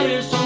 tukano